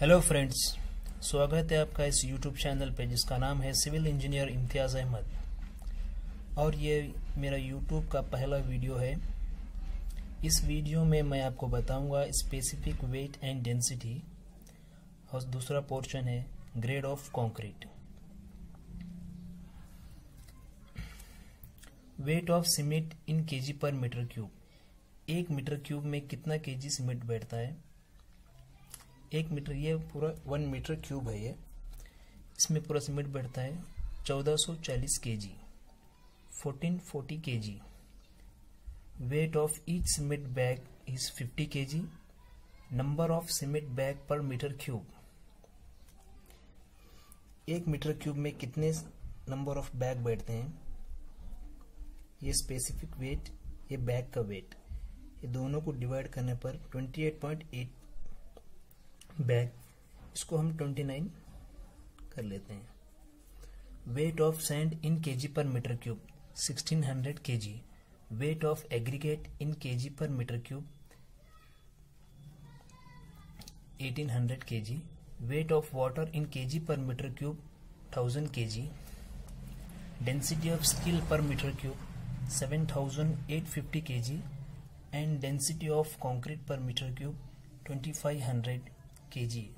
Hello friends स्वागत है आपका इस यूट्यूब चैनल पे जिसका नाम है सिविल इंजीनियर इम्तियाज़ अहमद। और ये मेरा यूट्यूब का पहला वीडियो है। इस वीडियो में मैं आपको बताऊँगा स्पेसिफिक वेट एंड डेंसिटी और दूसरा पोर्शन है grade of concrete weight of cement in KG per metre cube एक मीटर क्यूब में कितना केजी सीमेंट बैठता है? एक मीटर, ये पूरा वन मीटर क्यूब है ये। इसमें पूरा सीमेंट बैठता है। चौदह सौ चालीस के जी fourteen forty K G weight of each cement bag is fifty K G number of cement bag per metre cube एक मीटर क्यूब में कितने नंबर ऑफ़ बैग बैठते हैं? ये स्पेसिफिक वेट ये बैग का वेट ये दोनों को डिवाइड करने पर 28.8 बैग, इसको हम 29 कर लेते हैं। Weight of sand in KG per metre cube 1600 KG weight of aggregate in KG per metre cube 1800 KG weight of water in KG per metre cube 1000 KG density of steel per metre cube 7850 KG and density of concrete per metre cube 2500 KG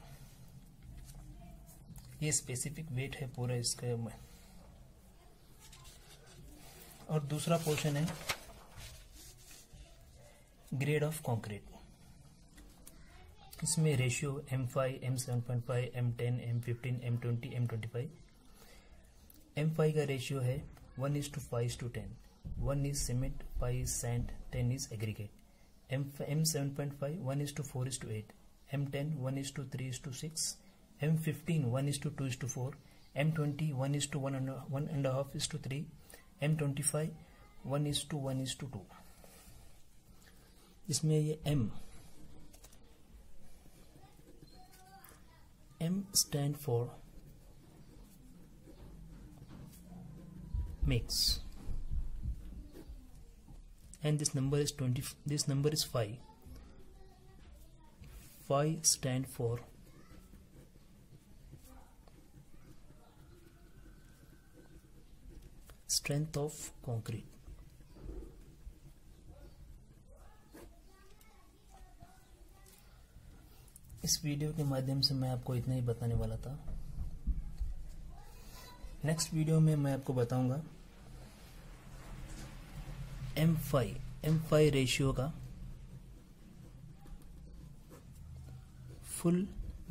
ये specific weight है पूरा इसका में। और दूसरा portion है grade of concrete इसमें ratio M five M seven point five M ten M fifteen M twenty M twenty five M five का रेशियो है one is to five to ten one is cement five sand ten is aggregate M M seven point five one is to four is to eight M10 1 is to 3 is to 6, M15 1 is to 2 is to 4, M20 1 is to 1 and, 1 and a half is to 3, M25 1 is to 1 is to 2. इसमें ये M M stand for mix and this number is 20 this number is 5 phi stand for. Strength of concrete. इस video के माध्यम से मैं आपको इतना ही बताने वाला था। नेक्स्ट वीडियो में मैं आपको बताऊँगा M five M five ratio का full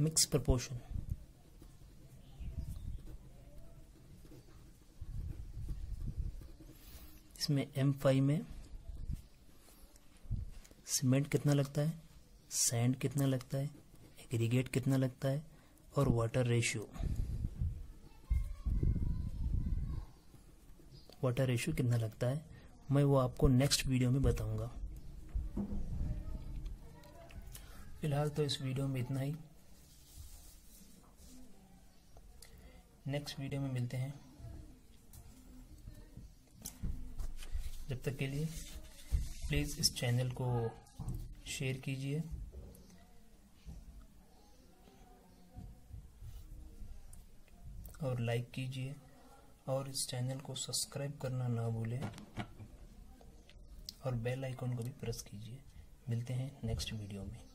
mix proportion. इसमें एम फाइव में सीमेंट कितना लगता है? सैंड कितना लगता है? एग्रीगेट कितना लगता है? और वाटर रेशियो वाटर रेशियो कितना लगता है? मैं वो आपको नेक्स्ट वीडियो में बताऊँगा. फ़िलहाल तो इस वीडियो में इतना ही। नेक्स्ट वीडियो में मिलते हैं। जब तक के लिए प्लीज़ इस चैनल को शेयर कीजिए। और लाइक कीजिए। और इस चैनल को सब्सक्राइब करना ना भूलें। और बेल आइकॉन को भी प्रेस कीजिए। मिलते हैं नेक्स्ट वीडियो में।